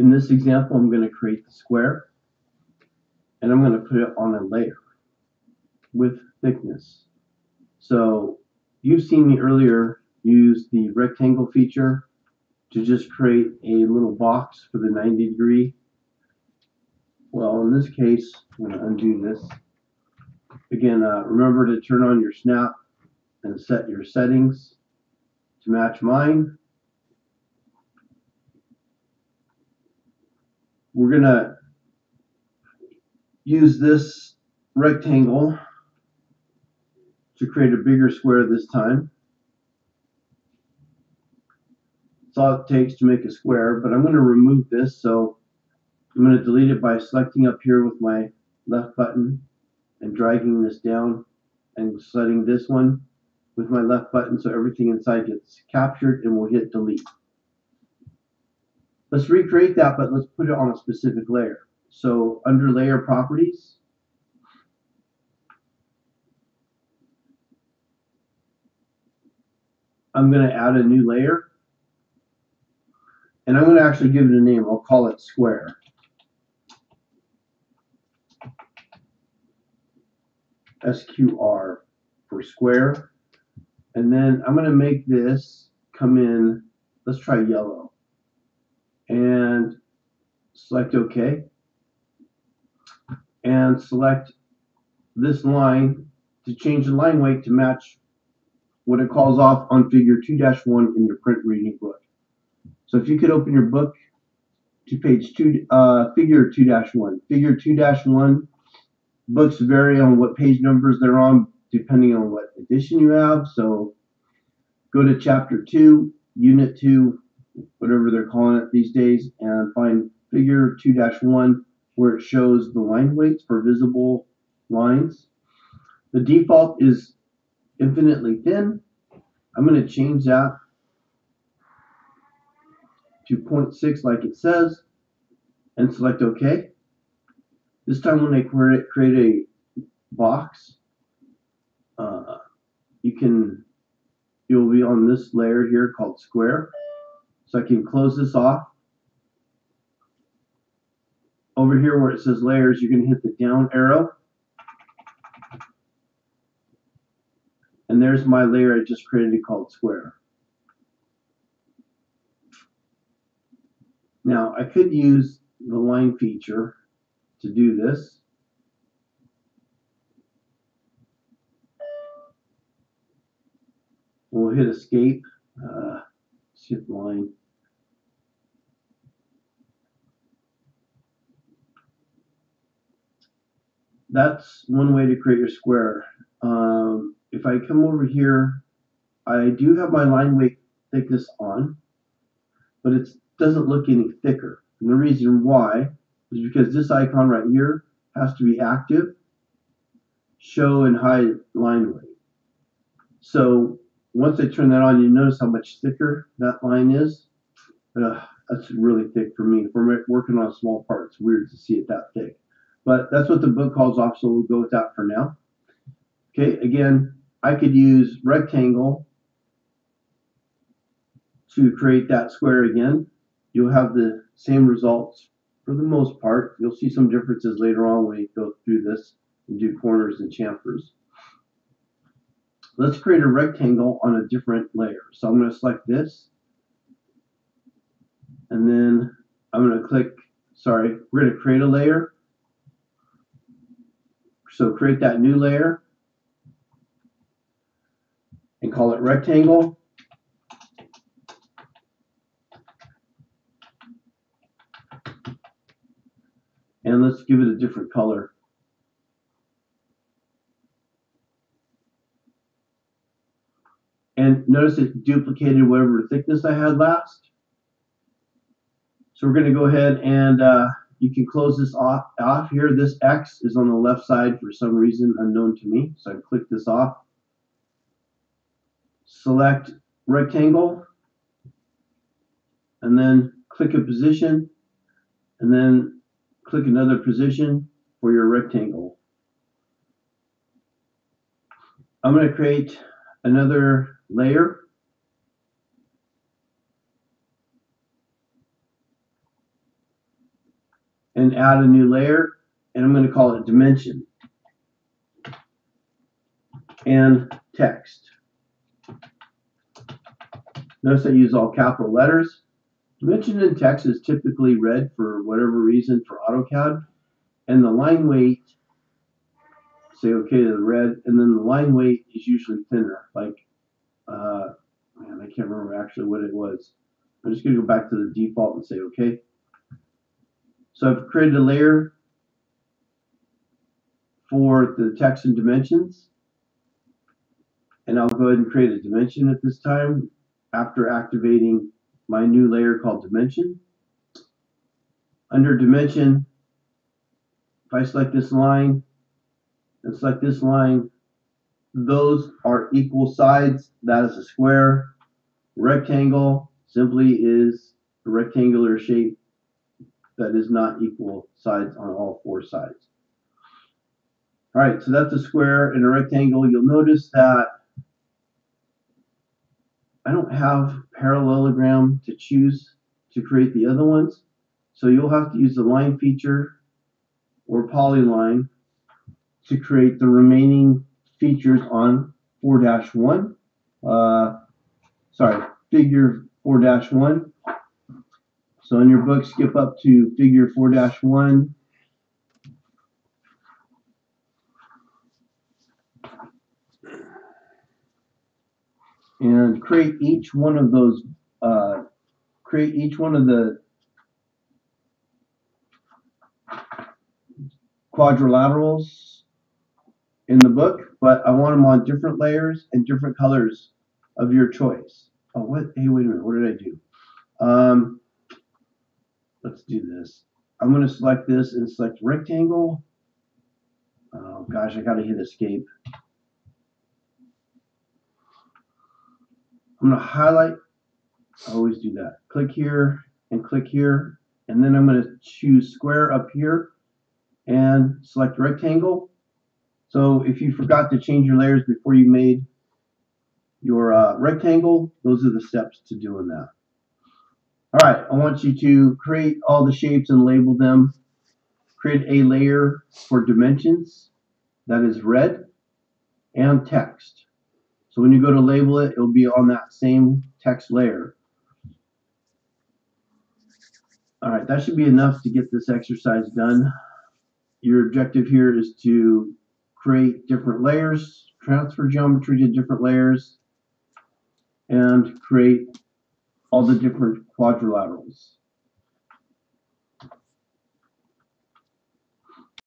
In this example, I'm going to create the square and I'm going to put it on a layer with thickness. So you've seen me earlier use the rectangle feature to just create a little box for the 90 degree. Well, in this case, I'm going to undo this. Again, uh, remember to turn on your snap and set your settings to match mine. We're going to use this rectangle to create a bigger square this time. That's all it takes to make a square, but I'm going to remove this, so I'm going to delete it by selecting up here with my left button and dragging this down and selecting this one with my left button so everything inside gets captured and we'll hit delete. Let's recreate that, but let's put it on a specific layer. So under layer properties, I'm going to add a new layer and I'm going to actually give it a name. I'll call it square. SQR for square. And then I'm going to make this come in, let's try yellow. And select OK. And select this line to change the line weight to match what it calls off on figure 2-1 in your print reading book. So if you could open your book to page 2, uh, figure 2-1. Figure 2-1 books vary on what page numbers they're on depending on what edition you have. So go to chapter 2, unit 2, whatever they're calling it these days, and find figure 2-1 where it shows the line weights for visible lines. The default is infinitely thin. I'm going to change that to 0.6 like it says and select OK. This time when I create a box, uh, you can, you'll be on this layer here called square. So I can close this off. Over here where it says layers, you can hit the down arrow. And there's my layer I just created called square. Now I could use the line feature to do this. We'll hit escape, uh, hit line. That's one way to create your square. Um, if I come over here, I do have my line weight thickness on, but it doesn't look any thicker. And the reason why is because this icon right here has to be active, show and hide line weight. So once I turn that on, you notice how much thicker that line is. Ugh, that's really thick for me. When we're working on small part, it's weird to see it that thick. But that's what the book calls off, so we'll go with that for now. Okay, again, I could use rectangle to create that square again. You'll have the same results for the most part. You'll see some differences later on when we go through this and do corners and chamfers. Let's create a rectangle on a different layer. So I'm going to select this. And then I'm going to click, sorry, we're going to create a layer. So create that new layer and call it rectangle. And let's give it a different color. And notice it duplicated whatever thickness I had last. So we're going to go ahead and uh, you can close this off, off here. This X is on the left side for some reason unknown to me. So I click this off. Select rectangle and then click a position and then click another position for your rectangle. I'm going to create another layer. And add a new layer, and I'm going to call it dimension and text. Notice I use all capital letters. Dimension and text is typically red for whatever reason for AutoCAD, and the line weight, say okay to the red, and then the line weight is usually thinner, like, uh, man, I can't remember actually what it was. I'm just going to go back to the default and say okay. So I've created a layer for the text and dimensions. And I'll go ahead and create a dimension at this time after activating my new layer called dimension. Under dimension, if I select this line and select this line, those are equal sides. That is a square. Rectangle simply is a rectangular shape that is not equal sides on all four sides. All right, so that's a square and a rectangle. You'll notice that I don't have parallelogram to choose to create the other ones. So you'll have to use the line feature or polyline to create the remaining features on 4-1. Uh, sorry, figure 4-1. So in your book, skip up to figure 4-1. And create each one of those, uh, create each one of the quadrilaterals in the book, but I want them on different layers and different colors of your choice. Oh, what? Hey, wait a minute. What did I do? Um, let's do this. I'm going to select this and select rectangle. Oh gosh, I got to hit escape. I'm going to highlight. I always do that. Click here and click here. And then I'm going to choose square up here and select rectangle. So if you forgot to change your layers before you made your uh, rectangle, those are the steps to doing that. All right, I want you to create all the shapes and label them. Create a layer for dimensions that is red and text. So when you go to label it, it'll be on that same text layer. All right, that should be enough to get this exercise done. Your objective here is to create different layers, transfer geometry to different layers, and create all the different quadrilaterals.